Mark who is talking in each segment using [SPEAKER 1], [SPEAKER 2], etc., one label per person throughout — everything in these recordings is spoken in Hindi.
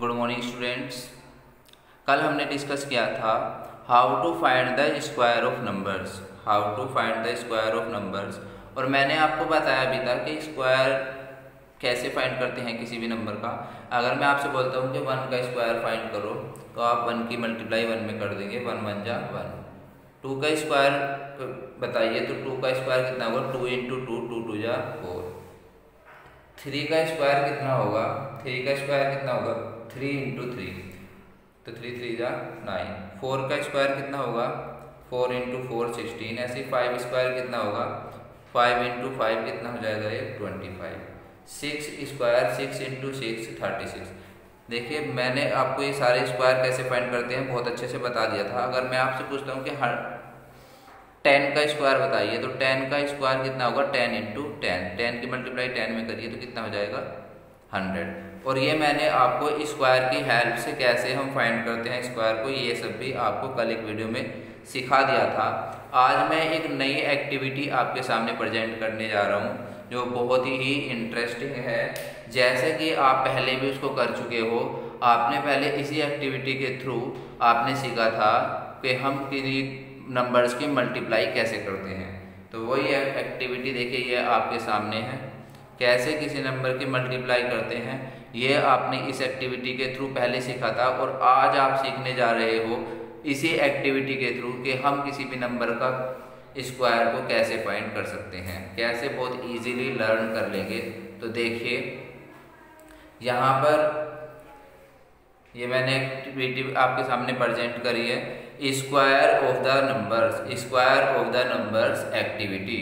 [SPEAKER 1] गुड मॉर्निंग स्टूडेंट्स कल हमने डिस्कस किया था how to find the square of numbers how to find the square of numbers और मैंने आपको बताया अभी तक कि स्क्वायर कैसे फाइंड करते हैं किसी भी नंबर का। अगर मैं आपसे बोलता हूँ कि वन का स्क्वायर फाइंड करो तो आप वन की मल्टीप्लाई वन में कर देंगे वन वन जा वन टू का स्क्वायर बताइए तो टू का स्क्वायर कितना होगा? Two into two two two जा फोर थ्री का स्क्वायर कितना होगा? थ्री का स्क्वायर कितना होगा? थ्री इंटू थ्री तो थ्री थ्री जा नाइन फोर का स्क्वायर कितना होगा? फोर इंटू फोर सिक्सटीन ऐसे फाइव स्क्वायर कितना होगा? फाइव इंटू फाइव कितना हो जाएगा? ये twenty five six square six into six thirty six देखिए, मैंने आपको ये सारे स्क्वायर कैसे फाइंड करते हैं, बहुत अच्छे से बता दिया था। अगर मैं आपसे पूछता हूँ कि हर टेन का स्क्वायर बताइए तो टेन का स्क्वायर कितना होगा? टेन इंटू टेन टेन की मल्टीप्लाई टेन में करिए तो कितना हो जाएगा? हंड्रेड। और ये मैंने आपको स्क्वायर की हेल्प से कैसे हम फाइंड करते हैं स्क्वायर को, ये सब भी आपको कल एक वीडियो में सिखा दिया था। आज मैं एक नई एक्टिविटी आपके सामने प्रेजेंट करने जा रहा हूँ, जो बहुत ही इंटरेस्टिंग है। जैसे कि आप पहले भी उसको कर चुके हो, आपने पहले इसी एक्टिविटी के थ्रू आपने सीखा था कि हम किसी नंबर्स की मल्टीप्लाई कैसे करते हैं। तो वही एक्टिविटी देखिए, ये आपके सामने है। कैसे किसी नंबर की मल्टीप्लाई करते हैं, ये आपने इस एक्टिविटी के थ्रू पहले सीखा था और आज आप सीखने जा रहे हो इसी एक्टिविटी के थ्रू कि हम किसी भी नंबर का स्क्वायर को कैसे फाइंड कर सकते हैं। कैसे बहुत इजीली लर्न कर लेंगे। तो देखिए, यहाँ पर ये मैंने एक्टिविटी आपके सामने प्रजेंट करी है square of the numbers square of the numbers activity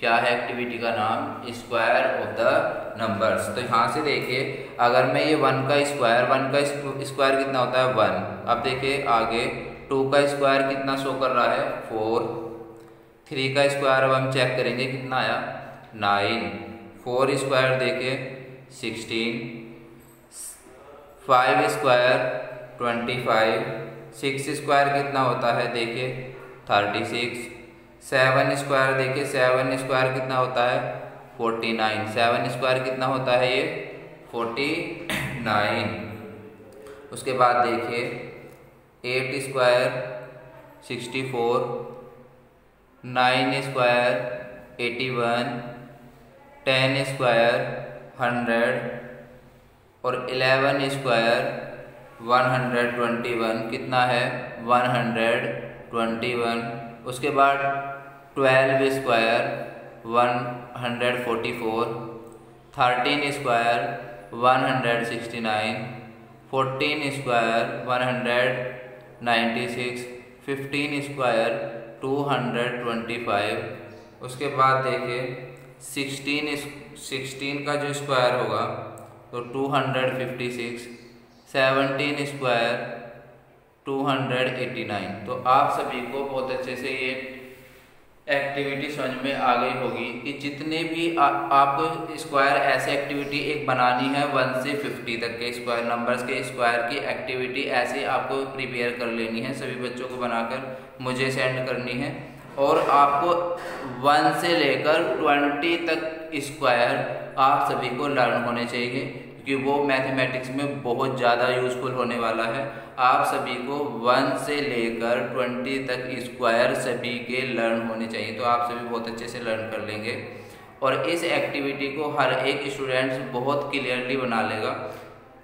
[SPEAKER 1] क्या है एक्टिविटी का नाम? स्क्वायर ऑफ़ द नंबर्स तो यहाँ से देखिए, अगर मैं ये वन का स्क्वायर वन का स्क्वायर कितना होता है? वन अब देखिए आगे टू का स्क्वायर कितना शो कर रहा है? फोर थ्री का स्क्वायर अब हम चेक करेंगे कितना आया? नाइन फोर स्क्वायर देखिए sixteen five square twenty five six square कितना होता है? देखिए थर्टी सिक्स सेवन स्क्वायर, देखिए सेवन स्क्वायर कितना होता है? Forty nine. सेवन स्क्वायर कितना होता है ये? Forty nine. उसके बाद देखिए, eight square, sixty four. Nine square, eighty one. Ten square, hundred. और eleven square one hundred twenty one कितना है? One hundred twenty one. उसके बाद twelve square, one hundred forty four. Thirteen square, one hundred sixty nine. Fourteen square, one hundred ninety six. Fifteen square, two hundred twenty five. उसके बाद देखिए, सिक्सटीन सिक्सटीन का जो स्क्वायर होगा तो two hundred fifty six. Seventeen square two hundred eighty nine. तो आप सभी को बहुत अच्छे से ये एक्टिविटी समझ में आ गई होगी कि जितने भी आ, आपको स्क्वायर ऐसे एक्टिविटी एक बनानी है वन से फिफ्टी तक के स्क्वायर नंबर्स के स्क्वायर की एक्टिविटी ऐसे आपको प्रिपेयर कर लेनी है सभी बच्चों को बनाकर मुझे सेंड करनी है। और आपको वन से लेकर ट्वेंटी तक स्क्वायर आप सभी को लर्न होने चाहिए। क्योंकि वो मैथमेटिक्स में बहुत ज़्यादा यूज़फुल होने वाला है। आप सभी को वन से लेकर ट्वेंटी तक स्क्वायर सभी के लर्न होने चाहिए तो आप सभी बहुत अच्छे से लर्न कर लेंगे। और इस एक्टिविटी को हर एक स्टूडेंट्स बहुत क्लियरली बना लेगा।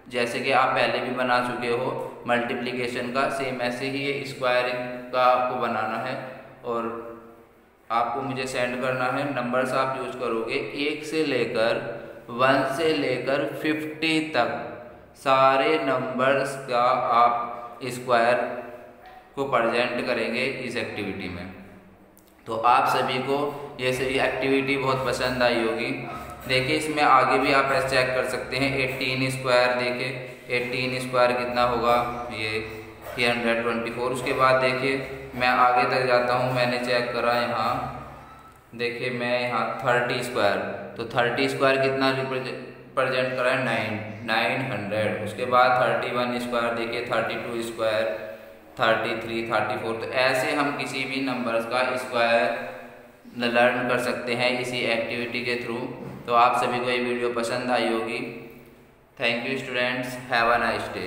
[SPEAKER 1] जैसे कि आप पहले भी बना चुके हो मल्टीप्लिकेशन का सेम ऐसे ही ये स्क्वायरिंग का आपको बनाना है। और आपको मुझे सेंड करना है नंबर्स आप यूज़ करोगे, एक से लेकर वन से लेकर फिफ्टी तक सारे नंबर्स का आप स्क्वायर को प्रजेंट करेंगे इस एक्टिविटी में। तो आप सभी को ये सभी एक्टिविटी बहुत पसंद आई होगी। देखिए, इसमें आगे भी आप ऐसे चेक कर सकते हैं। एटीन स्क्वायर देखिए एटीन स्क्वायर कितना होगा? ये थ्री हंड्रेड ट्वेंटी फोर उसके बाद देखिए, मैं आगे तक जाता हूँ। मैंने चेक करा यहाँ। देखिए, मैं यहाँ थर्टी स्क्वायर तो थर्टी स्क्वायर कितना रिप्रेजेंट करा है? Nine nine hundred. उसके बाद थर्टी वन स्क्वायर देखिए thirty two square, thirty three, thirty four. तो ऐसे हम किसी भी नंबर्स का स्क्वायर लर्न कर सकते हैं इसी एक्टिविटी के थ्रू तो आप सभी को ये वीडियो पसंद आई होगी। Thank you students have a nice day